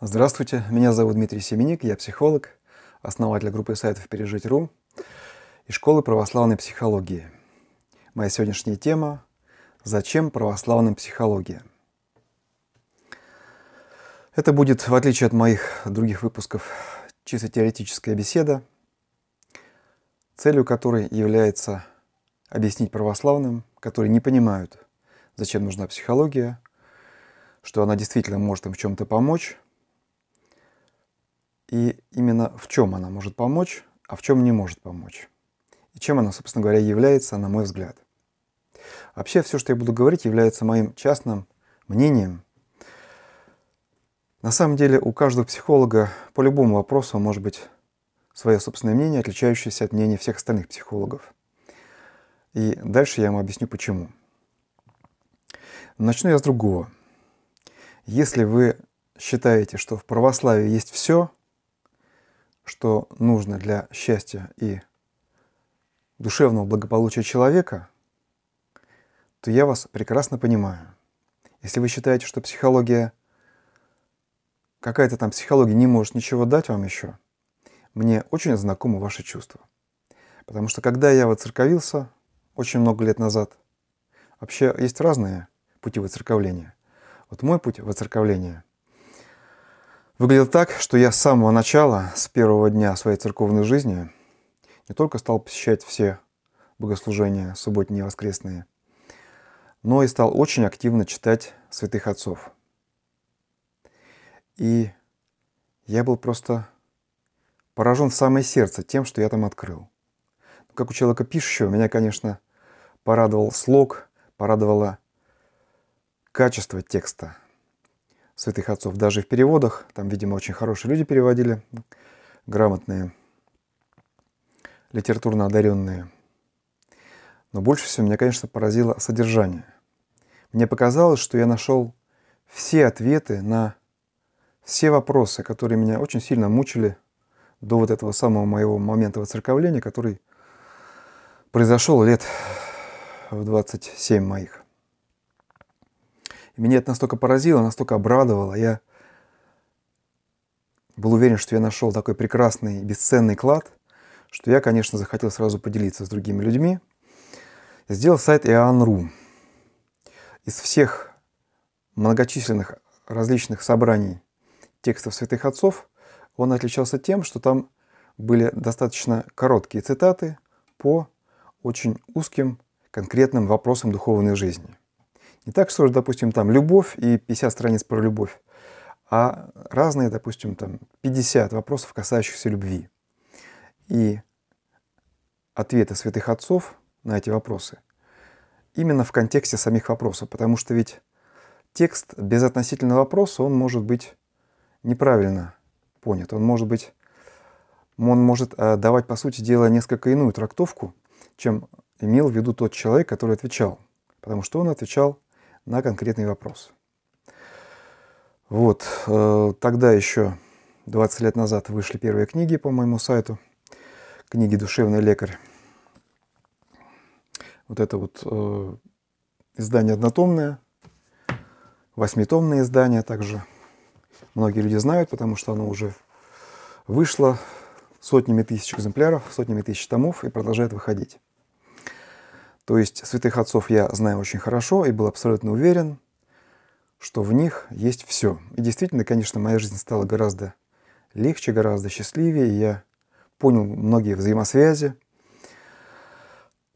Здравствуйте, меня зовут Дмитрий Семеник, я психолог, основатель группы сайтов «Пережить.ру» и школы православной психологии. Моя сегодняшняя тема – «Зачем православным психология?». Это будет, в отличие от моих других выпусков, чисто теоретическая беседа, целью которой является объяснить православным, которые не понимают, зачем нужна психология, что она действительно может им в чем-то помочь, и именно в чем она может помочь, а в чем не может помочь. И чем она, собственно говоря, является, на мой взгляд. Вообще, все, что я буду говорить, является моим частным мнением. На самом деле, у каждого психолога по любому вопросу может быть свое собственное мнение, отличающееся от мнения всех остальных психологов. И дальше я вам объясню почему. Начну я с другого. Если вы считаете, что в православии есть все, что нужно для счастья и душевного благополучия человека, то я вас прекрасно понимаю. Если вы считаете, что психология, какая-то там психология не может ничего дать вам еще, мне очень знакомы ваши чувства. Потому что когда я воцерковился очень много лет назад, вообще есть разные пути воцерковления. Вот мой путь воцерковления выглядел так, что я с самого начала, с первого дня своей церковной жизни, не только стал посещать все богослужения субботние и воскресные, но и стал очень активно читать святых отцов. И я был просто поражен в самое сердце тем, что я там открыл. Как у человека пишущего, меня, конечно, порадовал слог, порадовало качество текста святых отцов. Даже в переводах, там, видимо, очень хорошие люди переводили, грамотные, литературно одаренные. Но больше всего меня, конечно, поразило содержание. Мне показалось, что я нашел все ответы на все вопросы, которые меня очень сильно мучили до вот этого самого моего момента воцерковления, который произошел лет в 27 моих. И меня это настолько поразило, настолько обрадовало. Я был уверен, что я нашел такой прекрасный, бесценный клад, что я, конечно, захотел сразу поделиться с другими людьми. Сделал сайт Иоанн.ру. Из всех многочисленных различных собраний текстов святых отцов он отличался тем, что там были достаточно короткие цитаты по очень узким конкретным вопросам духовной жизни. Не так, что, допустим, там любовь и 50 страниц про любовь, а разные, допустим, там 50 вопросов, касающихся любви. И ответы святых отцов на эти вопросы именно в контексте самих вопросов, потому что ведь текст без относительного вопроса, он может быть неправильно понят, он может быть, он может э, давать, по сути дела, несколько иную трактовку, чем имел в виду тот человек, который отвечал, потому что он отвечал на конкретный вопрос. Вот, э, тогда еще 20 лет назад вышли первые книги по моему сайту, книги «Душевный лекарь». Вот это вот э, издание однотомное, восьмитомное издание также. Многие люди знают, потому что оно уже вышло сотнями тысяч экземпляров, сотнями тысяч томов и продолжает выходить. То есть святых отцов я знаю очень хорошо и был абсолютно уверен, что в них есть все. И действительно, конечно, моя жизнь стала гораздо легче, гораздо счастливее. И я понял многие взаимосвязи,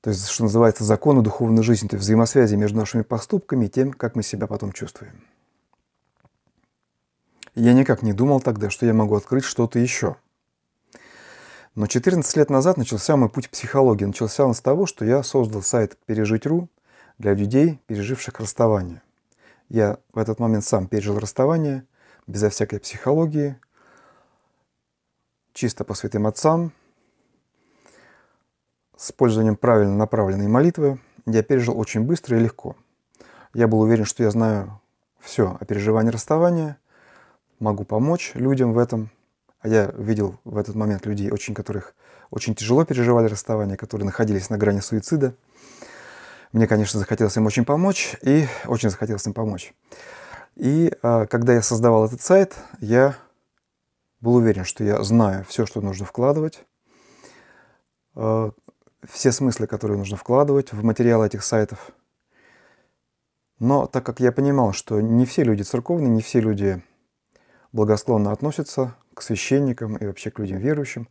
то есть, что называется, законы духовной жизни, то есть взаимосвязи между нашими поступками и тем, как мы себя потом чувствуем. я никак не думал тогда, что я могу открыть что-то еще – но 14 лет назад начался мой путь психологии. Начался он с того, что я создал сайт «Пережить.ру» для людей, переживших расставание. Я в этот момент сам пережил расставание, безо всякой психологии, чисто по святым отцам, с использованием правильно направленной молитвы. Я пережил очень быстро и легко. Я был уверен, что я знаю все о переживании расставания, могу помочь людям в этом – а я видел в этот момент людей, очень которых очень тяжело переживали расставание, которые находились на грани суицида. Мне, конечно, захотелось им очень помочь, и очень захотелось им помочь. И а, когда я создавал этот сайт, я был уверен, что я знаю все, что нужно вкладывать, а, все смыслы, которые нужно вкладывать в материал этих сайтов. Но так как я понимал, что не все люди церковные, не все люди благосклонно относятся к священникам и вообще к людям верующим,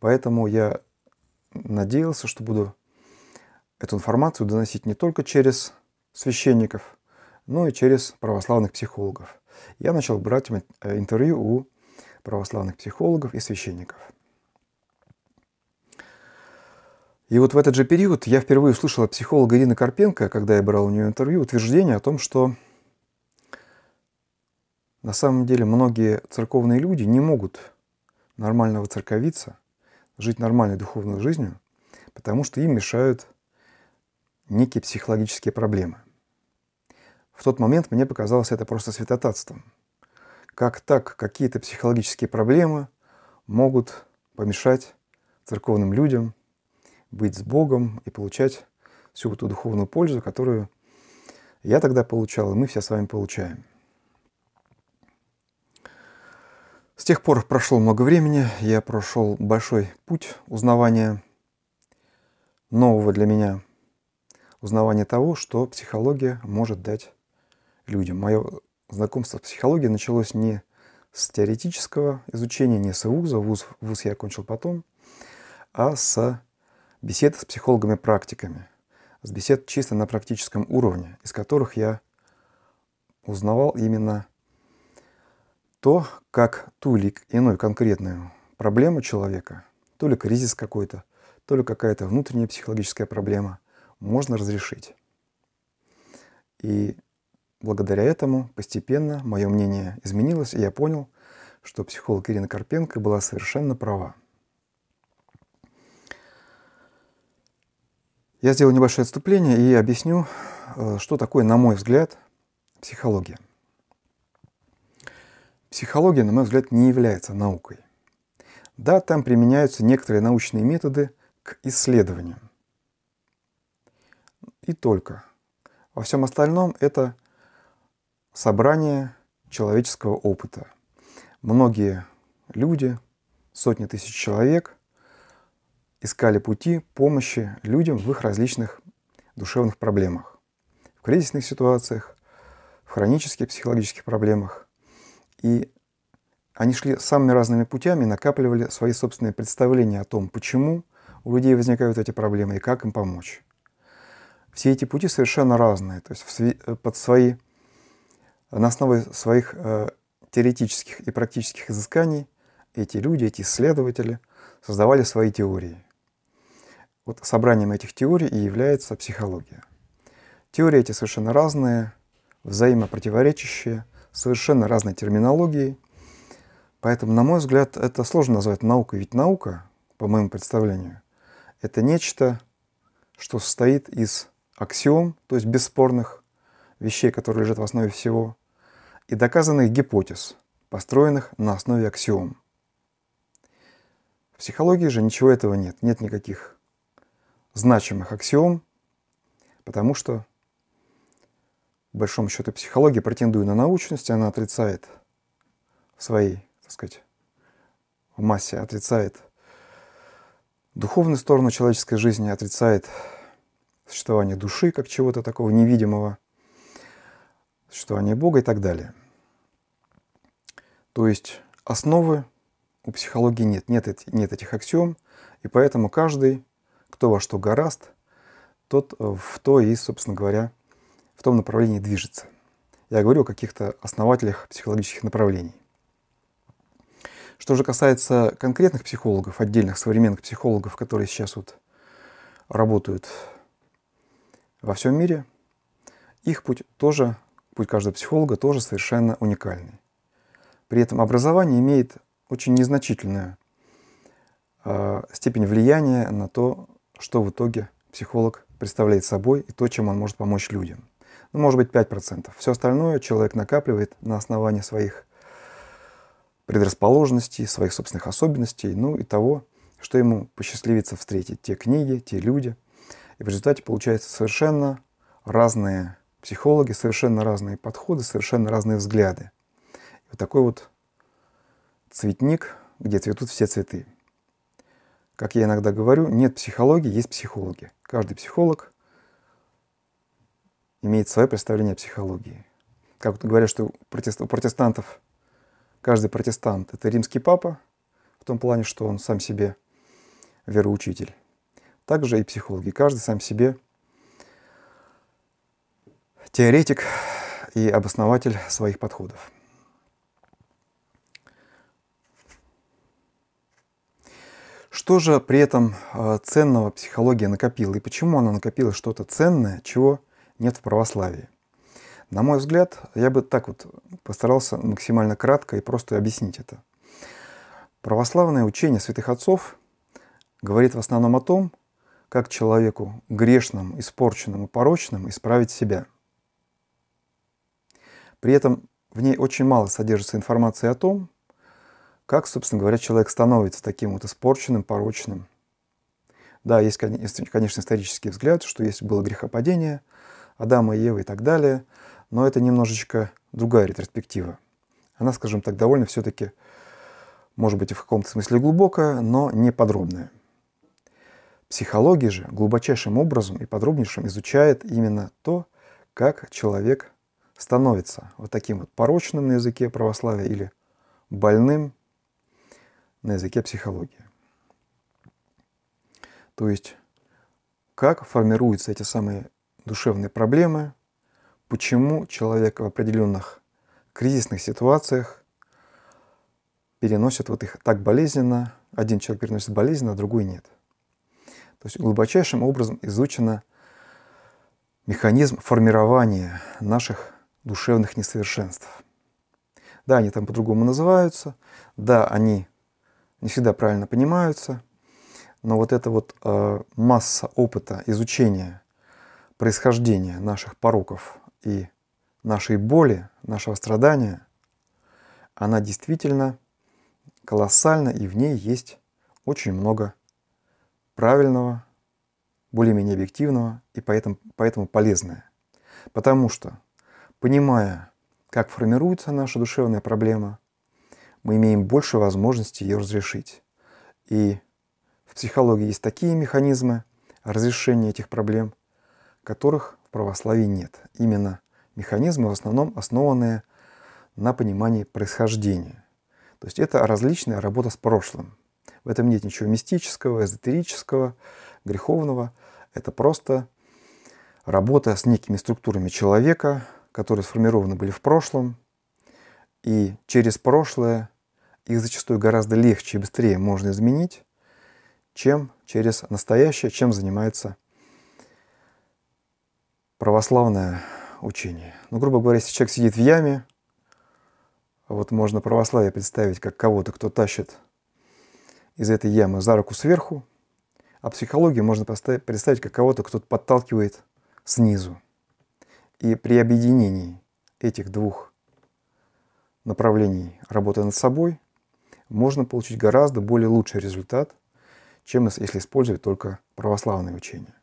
поэтому я надеялся, что буду эту информацию доносить не только через священников, но и через православных психологов. Я начал брать э, интервью у православных психологов и священников. И вот в этот же период я впервые услышал от психолога Ирины Карпенко, когда я брал у нее интервью, утверждение о том, что на самом деле многие церковные люди не могут нормально воцерковиться, жить нормальной духовной жизнью, потому что им мешают некие психологические проблемы. В тот момент мне показалось это просто святотатством. Как так какие-то психологические проблемы могут помешать церковным людям быть с Богом и получать всю эту духовную пользу, которую я тогда получал, и мы все с вами получаем. С тех пор прошло много времени, я прошел большой путь узнавания нового для меня, узнавания того, что психология может дать людям. Мое знакомство с психологией началось не с теоретического изучения, не с вуза, вуз, вуз я окончил потом, а с бесед с психологами-практиками, с бесед чисто на практическом уровне, из которых я узнавал именно то, как ту или иную конкретную проблему человека, то ли кризис какой-то, то ли какая-то внутренняя психологическая проблема, можно разрешить. И благодаря этому постепенно мое мнение изменилось, и я понял, что психолог Ирина Карпенко была совершенно права. Я сделаю небольшое отступление и объясню, э, что такое, на мой взгляд, психология. Психология, на мой взгляд, не является наукой. Да, там применяются некоторые научные методы к исследованиям. И только. Во всем остальном это собрание человеческого опыта. Многие люди, сотни тысяч человек искали пути помощи людям в их различных душевных проблемах. В кризисных ситуациях, в хронических психологических проблемах. И они шли самыми разными путями, накапливали свои собственные представления о том, почему у людей возникают эти проблемы и как им помочь. Все эти пути совершенно разные. То есть под свои, на основе своих э, теоретических и практических изысканий эти люди, эти исследователи создавали свои теории. Вот собранием этих теорий и является психология. Теории эти совершенно разные, взаимопротиворечащие, совершенно разной терминологией. Поэтому, на мой взгляд, это сложно назвать наукой, ведь наука, по моему представлению, это нечто, что состоит из аксиом, то есть бесспорных вещей, которые лежат в основе всего, и доказанных гипотез, построенных на основе аксиом. В психологии же ничего этого нет, нет никаких значимых аксиом, потому что, в большом счету, психология, претендуя на научность, она отрицает в своей, так сказать, в массе, отрицает духовную сторону человеческой жизни, отрицает существование души как чего-то такого невидимого, существование Бога и так далее. То есть основы у психологии нет, нет, нет этих аксиом, и поэтому каждый кто во что гораст, тот в то и, собственно говоря, в том направлении движется. Я говорю о каких-то основателях психологических направлений. Что же касается конкретных психологов, отдельных современных психологов, которые сейчас вот работают во всем мире, их путь тоже, путь каждого психолога тоже совершенно уникальный. При этом образование имеет очень незначительную э, степень влияния на то, что в итоге психолог представляет собой и то, чем он может помочь людям. Ну, может быть, 5%. Все остальное человек накапливает на основании своих предрасположенностей, своих собственных особенностей, ну и того, что ему посчастливится встретить. Те книги, те люди. И в результате получаются совершенно разные психологи, совершенно разные подходы, совершенно разные взгляды. И вот такой вот цветник, где цветут все цветы. Как я иногда говорю, нет психологии, есть психологи. Каждый психолог имеет свое представление о психологии. Как говорят, что у протестантов каждый протестант – это римский папа, в том плане, что он сам себе вероучитель. Также и психологи. Каждый сам себе теоретик и обоснователь своих подходов. Что же при этом а, ценного психология накопила и почему она накопила что-то ценное, чего нет в православии? На мой взгляд, я бы так вот постарался максимально кратко и просто объяснить это. Православное учение святых отцов говорит в основном о том, как человеку грешным, испорченным и порочным исправить себя. При этом в ней очень мало содержится информации о том, как, собственно говоря, человек становится таким вот испорченным, порочным. Да, есть, конечно, исторический взгляд, что есть было грехопадение Адама и Евы и так далее, но это немножечко другая ретроспектива. Она, скажем так, довольно все-таки, может быть, и в каком-то смысле глубокая, но не подробная. Психология же глубочайшим образом и подробнейшим изучает именно то, как человек становится вот таким вот порочным на языке православия или больным на языке психологии. То есть, как формируются эти самые душевные проблемы, почему человек в определенных кризисных ситуациях переносит вот их так болезненно, один человек переносит болезненно, а другой нет. То есть глубочайшим образом изучено механизм формирования наших душевных несовершенств. Да, они там по-другому называются, да, они не всегда правильно понимаются, но вот эта вот э, масса опыта изучения происхождения наших пороков и нашей боли, нашего страдания, она действительно колоссальна, и в ней есть очень много правильного, более-менее объективного и поэтому, поэтому полезное. Потому что, понимая, как формируется наша душевная проблема, мы имеем больше возможностей ее разрешить. И в психологии есть такие механизмы разрешения этих проблем, которых в православии нет. Именно механизмы в основном основанные на понимании происхождения. То есть это различная работа с прошлым. В этом нет ничего мистического, эзотерического, греховного. Это просто работа с некими структурами человека, которые сформированы были в прошлом, и через прошлое их зачастую гораздо легче и быстрее можно изменить, чем через настоящее, чем занимается православное учение. Ну, грубо говоря, если человек сидит в яме, вот можно православие представить как кого-то, кто тащит из этой ямы за руку сверху, а психологию можно представить как кого-то, кто подталкивает снизу. И при объединении этих двух направлений работы над собой можно получить гораздо более лучший результат, чем если использовать только православное учение.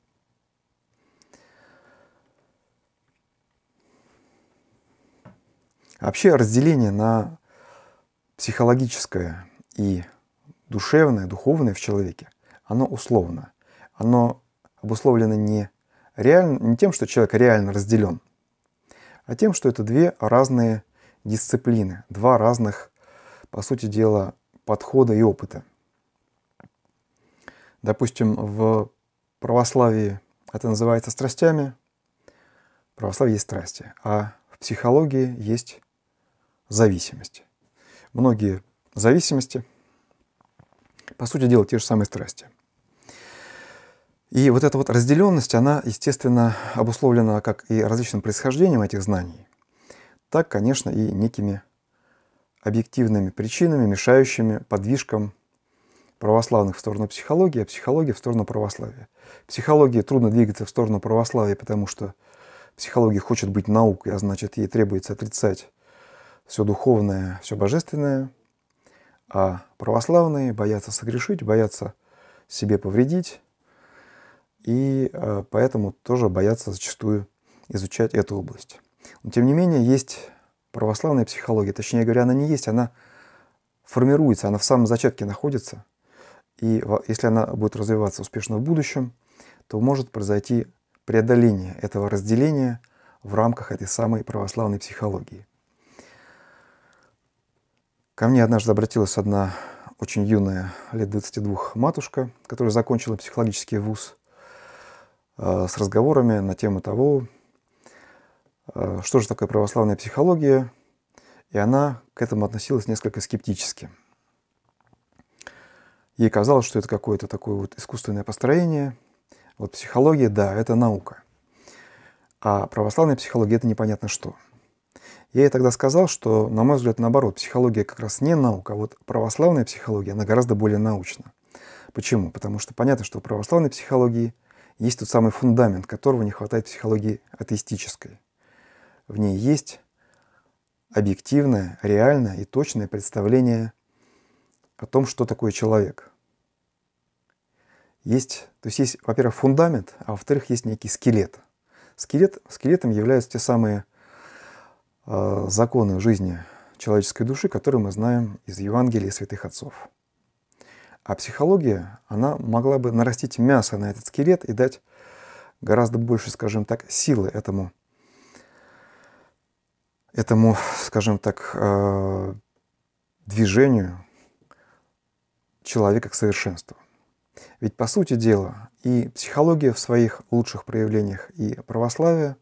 Вообще разделение на психологическое и душевное, духовное в человеке, оно условно. Оно обусловлено не, реально, не тем, что человек реально разделен, а тем, что это две разные дисциплины, два разных, по сути дела, подхода и опыта. Допустим, в православии это называется страстями, в православии есть страсти, а в психологии есть зависимости. Многие зависимости, по сути дела, те же самые страсти. И вот эта вот разделенность, она, естественно, обусловлена как и различным происхождением этих знаний, так, конечно, и некими объективными причинами, мешающими подвижкам православных в сторону психологии, а психологии в сторону православия. Психологии трудно двигаться в сторону православия, потому что психология хочет быть наукой, а значит, ей требуется отрицать все духовное, все божественное, а православные боятся согрешить, боятся себе повредить, и э, поэтому тоже боятся зачастую изучать эту область. Но тем не менее есть православная психология, точнее говоря, она не есть, она формируется, она в самом зачатке находится. И если она будет развиваться успешно в будущем, то может произойти преодоление этого разделения в рамках этой самой православной психологии. Ко мне однажды обратилась одна очень юная, лет 22, матушка, которая закончила психологический вуз, э, с разговорами на тему того, э, что же такое православная психология, и она к этому относилась несколько скептически. Ей казалось, что это какое-то такое вот искусственное построение. Вот психология, да, это наука. А православная психология – это непонятно что – я ей тогда сказал, что, на мой взгляд, наоборот, психология как раз не наука, а вот православная психология, она гораздо более научна. Почему? Потому что понятно, что в православной психологии есть тот самый фундамент, которого не хватает психологии атеистической. В ней есть объективное, реальное и точное представление о том, что такое человек. Есть, то есть есть, во-первых, фундамент, а во-вторых, есть некий скелет. Скелет, скелетом являются те самые законы жизни человеческой души, которые мы знаем из Евангелия и святых отцов. А психология, она могла бы нарастить мясо на этот скелет и дать гораздо больше, скажем так, силы этому, этому скажем так, э, движению человека к совершенству. Ведь, по сути дела, и психология в своих лучших проявлениях, и православие,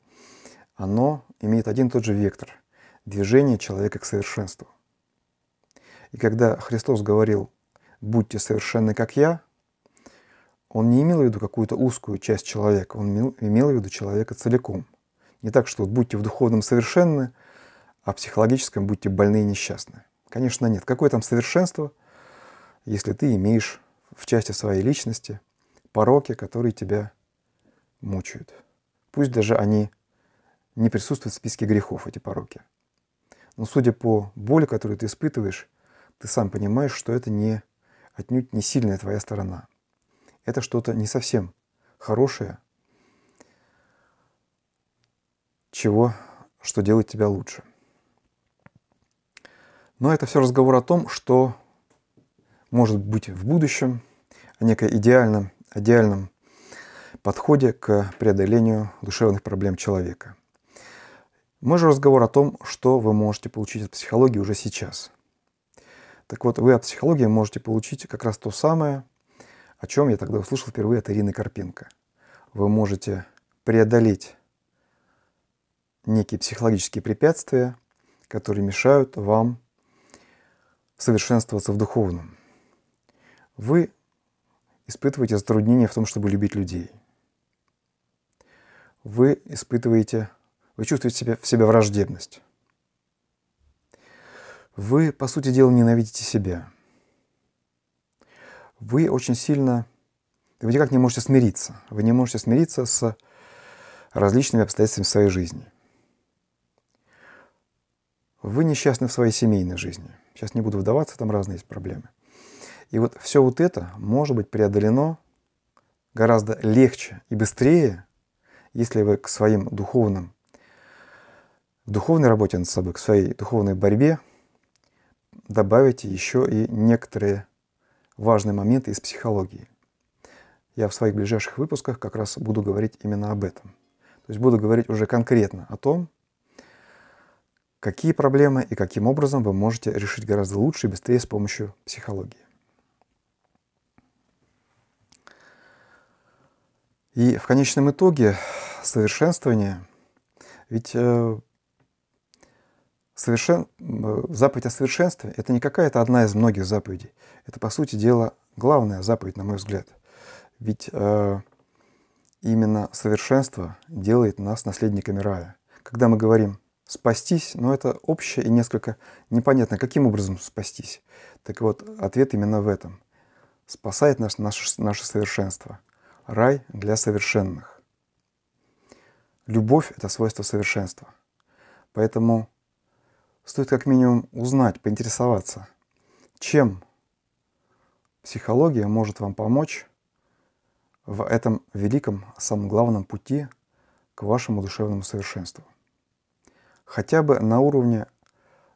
оно имеет один и тот же вектор – движение человека к совершенству. И когда Христос говорил «будьте совершенны, как я», он не имел в виду какую-то узкую часть человека, он имел в виду человека целиком. Не так, что вот будьте в духовном совершенны, а в психологическом будьте больны и несчастны. Конечно, нет. Какое там совершенство, если ты имеешь в части своей личности пороки, которые тебя мучают. Пусть даже они не присутствуют в списке грехов, эти пороки. Но судя по боли, которую ты испытываешь, ты сам понимаешь, что это не отнюдь не сильная твоя сторона. Это что-то не совсем хорошее, чего, что делает тебя лучше. Но это все разговор о том, что может быть в будущем, о некой идеальном, идеальном подходе к преодолению душевных проблем человека – мы же разговор о том, что вы можете получить от психологии уже сейчас. Так вот, вы от психологии можете получить как раз то самое, о чем я тогда услышал впервые от Ирины Карпенко. Вы можете преодолеть некие психологические препятствия, которые мешают вам совершенствоваться в духовном. Вы испытываете затруднения в том, чтобы любить людей. Вы испытываете вы чувствуете себе, в себе враждебность. Вы, по сути дела, ненавидите себя. Вы очень сильно... Вы никак не можете смириться. Вы не можете смириться с различными обстоятельствами своей жизни. Вы несчастны в своей семейной жизни. Сейчас не буду вдаваться, там разные есть проблемы. И вот все вот это может быть преодолено гораздо легче и быстрее, если вы к своим духовным духовной работе над собой, к своей духовной борьбе добавите еще и некоторые важные моменты из психологии. Я в своих ближайших выпусках как раз буду говорить именно об этом. То есть буду говорить уже конкретно о том, какие проблемы и каким образом вы можете решить гораздо лучше и быстрее с помощью психологии. И в конечном итоге совершенствование, ведь э, совершен... заповедь о совершенстве – это не какая-то одна из многих заповедей. Это, по сути дела, главная заповедь, на мой взгляд. Ведь э, именно совершенство делает нас наследниками рая. Когда мы говорим «спастись», но ну, это общее и несколько непонятно, каким образом спастись. Так вот, ответ именно в этом. Спасает нас наше, наше совершенство. Рай для совершенных. Любовь – это свойство совершенства. Поэтому стоит как минимум узнать, поинтересоваться, чем психология может вам помочь в этом великом, самом главном пути к вашему душевному совершенству. Хотя бы на уровне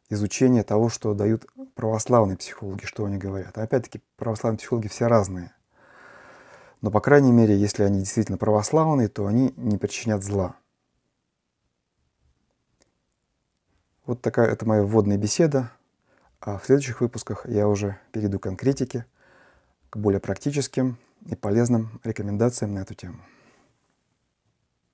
изучения того, что дают православные психологи, что они говорят. опять-таки, православные психологи все разные. Но, по крайней мере, если они действительно православные, то они не причинят зла. Вот такая это моя вводная беседа. А в следующих выпусках я уже перейду к конкретике, к более практическим и полезным рекомендациям на эту тему.